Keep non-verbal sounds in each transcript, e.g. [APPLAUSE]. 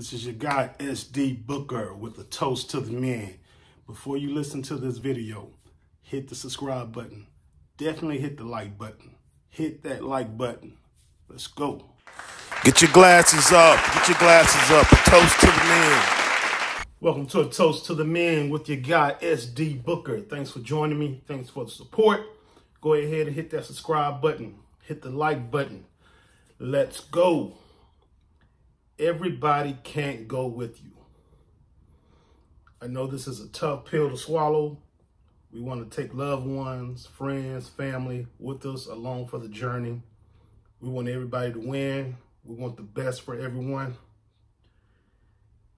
This is your guy SD Booker with a toast to the men. Before you listen to this video, hit the subscribe button. Definitely hit the like button. Hit that like button. Let's go. Get your glasses up. Get your glasses up. A toast to the men. Welcome to a toast to the men with your guy SD Booker. Thanks for joining me. Thanks for the support. Go ahead and hit that subscribe button. Hit the like button. Let's go. Everybody can't go with you. I know this is a tough pill to swallow. We want to take loved ones, friends, family with us along for the journey. We want everybody to win. We want the best for everyone.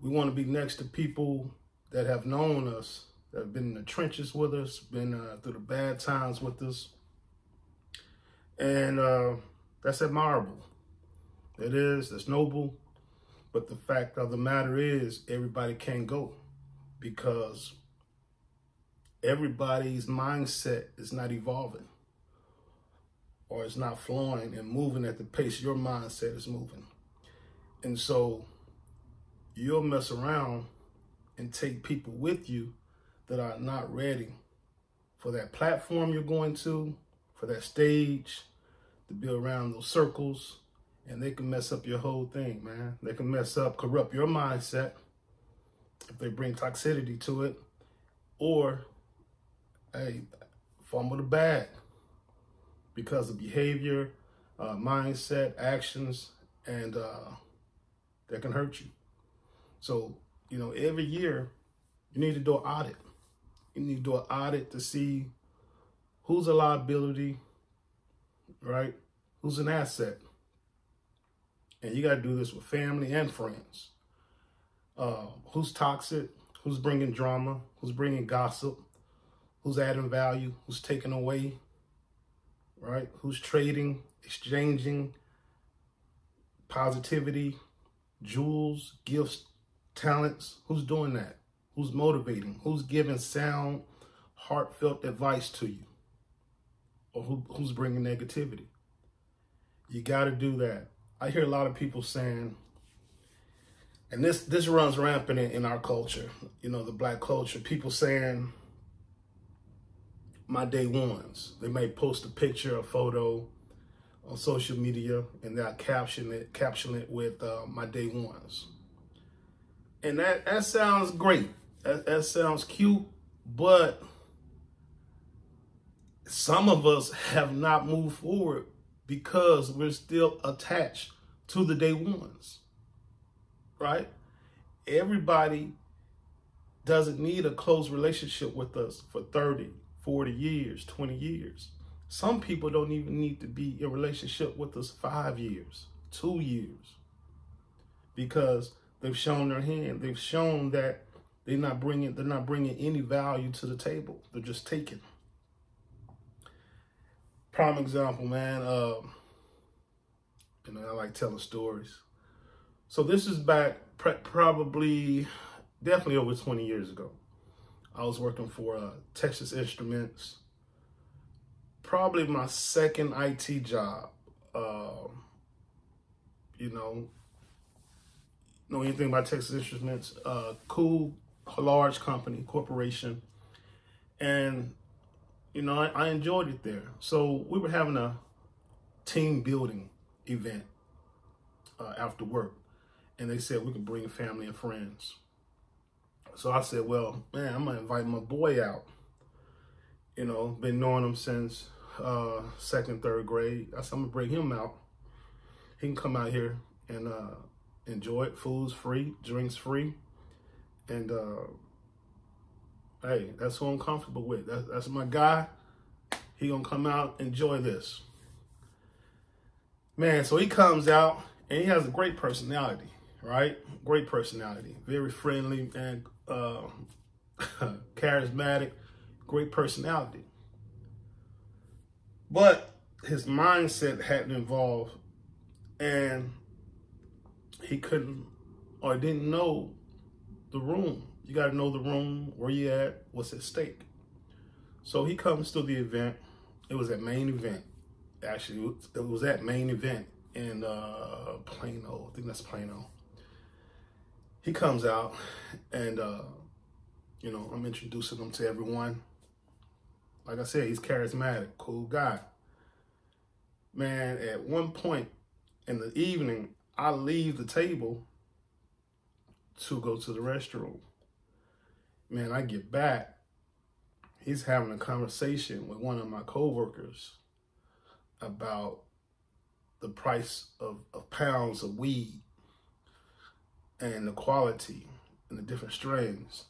We want to be next to people that have known us, that have been in the trenches with us, been uh, through the bad times with us. And uh, that's admirable. It is, that's noble. But the fact of the matter is, everybody can't go because everybody's mindset is not evolving or it's not flowing and moving at the pace your mindset is moving. And so you'll mess around and take people with you that are not ready for that platform you're going to, for that stage, to be around those circles, and they can mess up your whole thing, man. They can mess up, corrupt your mindset if they bring toxicity to it, or, hey, fumble the bag because of behavior, uh, mindset, actions, and uh, that can hurt you. So, you know, every year you need to do an audit. You need to do an audit to see who's a liability, right? Who's an asset. And you got to do this with family and friends. Uh, who's toxic? Who's bringing drama? Who's bringing gossip? Who's adding value? Who's taking away? Right? Who's trading, exchanging positivity, jewels, gifts, talents? Who's doing that? Who's motivating? Who's giving sound, heartfelt advice to you? Or who, who's bringing negativity? You got to do that. I hear a lot of people saying, and this this runs rampant in, in our culture, you know, the black culture. People saying, my day ones. They may post a picture, a photo on social media, and they'll caption it, caption it with uh, my day ones. And that that sounds great. That, that sounds cute, but some of us have not moved forward because we're still attached to the day ones, right? Everybody doesn't need a close relationship with us for 30, 40 years, 20 years. Some people don't even need to be in relationship with us five years, two years, because they've shown their hand. They've shown that they're not bringing they're not bringing any value to the table. They're just taking prime example, man. Uh, you know, I like telling stories. So this is back probably, definitely over 20 years ago. I was working for uh, Texas Instruments. Probably my second IT job. Uh, you know, know anything about Texas Instruments? Uh, cool, large company, corporation. And you know, I, I enjoyed it there. So we were having a team building event uh, after work, and they said we could bring family and friends. So I said, well, man, I'm gonna invite my boy out. You know, been knowing him since uh, second, third grade. I said I'm gonna bring him out. He can come out here and uh, enjoy it. Food's free, drinks free, and uh, hey, that's who I'm comfortable with. That's, that's my guy. He gonna come out, enjoy this. Man, so he comes out and he has a great personality, right? Great personality, very friendly and uh, [LAUGHS] charismatic, great personality. But his mindset hadn't evolved and he couldn't or didn't know the room you got to know the room, where you at, what's at stake. So he comes to the event. It was at main event. Actually, it was at main event in uh, Plano. I think that's Plano. he comes out and, uh, you know, I'm introducing him to everyone. Like I said, he's charismatic, cool guy. Man, at one point in the evening, I leave the table to go to the restroom. Man, I get back. He's having a conversation with one of my coworkers about the price of, of pounds of weed and the quality and the different strains.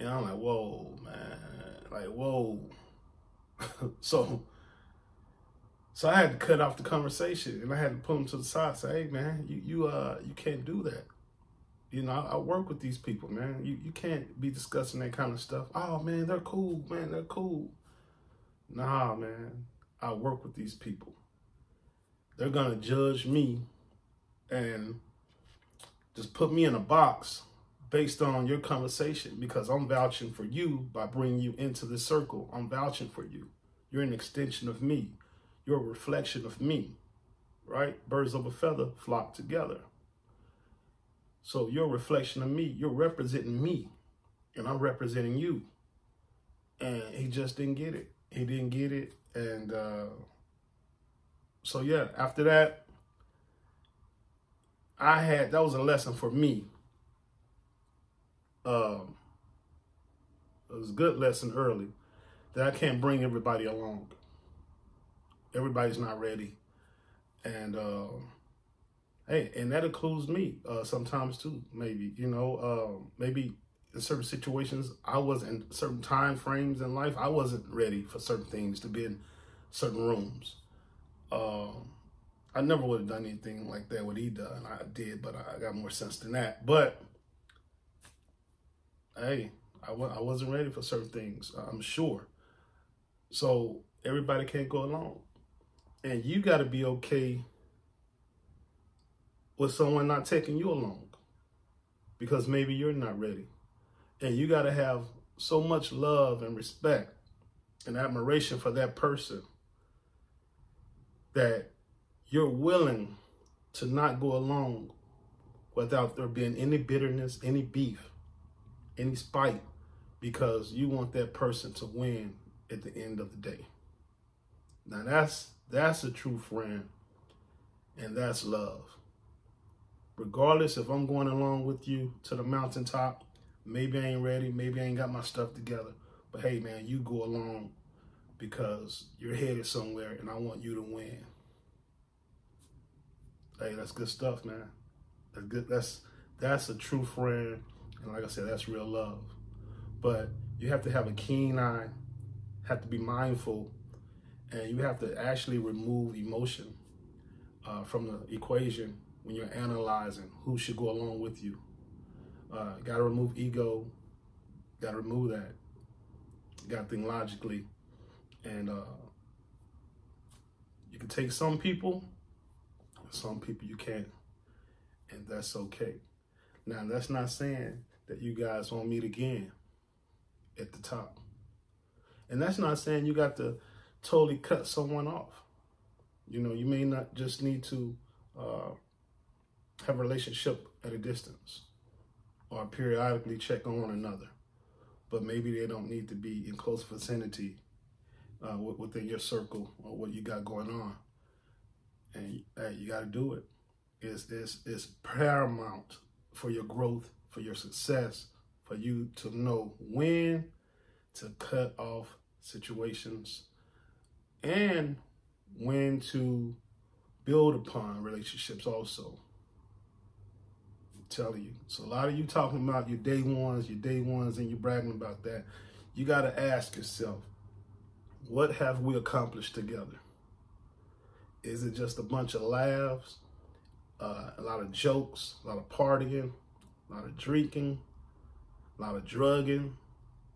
And I'm like, whoa, man, like, whoa. [LAUGHS] so, so I had to cut off the conversation and I had to pull him to the side, say, hey, man, you, you, uh, you can't do that. You know, I, I work with these people, man. You, you can't be discussing that kind of stuff. Oh, man, they're cool, man, they're cool. Nah, man, I work with these people. They're to judge me and just put me in a box based on your conversation because I'm vouching for you by bringing you into the circle. I'm vouching for you. You're an extension of me. You're a reflection of me, right? Birds of a feather flock together. So you're a reflection of me. You're representing me, and I'm representing you. And he just didn't get it. He didn't get it. And uh, so, yeah, after that, I had that was a lesson for me. Um, it was a good lesson early that I can't bring everybody along. Everybody's not ready, and uh, hey, and that includes me uh, sometimes too. Maybe you know, uh, maybe in certain situations, I wasn't in certain time frames in life. I wasn't ready for certain things to be in certain rooms. Um, I never would have done anything like that, what he done. I did, but I got more sense than that. But, hey, I w- I wasn't ready for certain things, I'm sure. So everybody can't go along. And you got to be okay with someone not taking you along because maybe you're not ready. And you got to have so much love and respect and admiration for that person that you're willing to not go along without there being any bitterness, any beef, any spite, because you want that person to win at the end of the day. Now that's that's a true friend, and that's love. Regardless if I'm going along with you to the mountaintop, maybe I ain't ready, maybe I ain't got my stuff together, but hey man, you go along because you're headed somewhere and I want you to win. Hey, that's good stuff, man. That's good. That's that's a true friend, and like I said, that's real love. But you have to have a keen eye, have to be mindful, and you have to actually remove emotion uh, from the equation when you're analyzing who should go along with you. Uh, got to remove ego. Got to remove that. Got to think logically, and uh, you can take some people some people you can't, and that's okay. Now, that's not saying that you guys won't meet again at the top. And that's not saying you got to totally cut someone off. You know, you may not just need to uh, have a relationship at a distance or periodically check on one another. But maybe they don't need to be in close vicinity uh, within your circle or what you got going on and hey, you got to do it. It's, it's, it's paramount for your growth, for your success, for you to know when to cut off situations and when to build upon relationships also. Telling you. So a lot of you talking about your day ones, your day ones, and you're bragging about that. You got to ask yourself, what have we accomplished together? Is it just a bunch of laughs, uh, a lot of jokes, a lot of partying, a lot of drinking, a lot of drugging?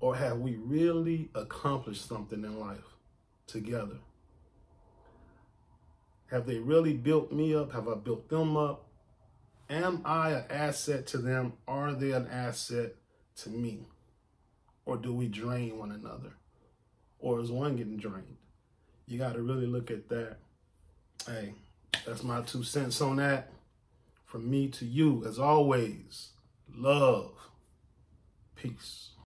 Or have we really accomplished something in life together? Have they really built me up? Have I built them up? Am I an asset to them? Are they an asset to me? Or do we drain one another? Or is one getting drained? You got to really look at that hey, that's my two cents on that. From me to you, as always, love, peace.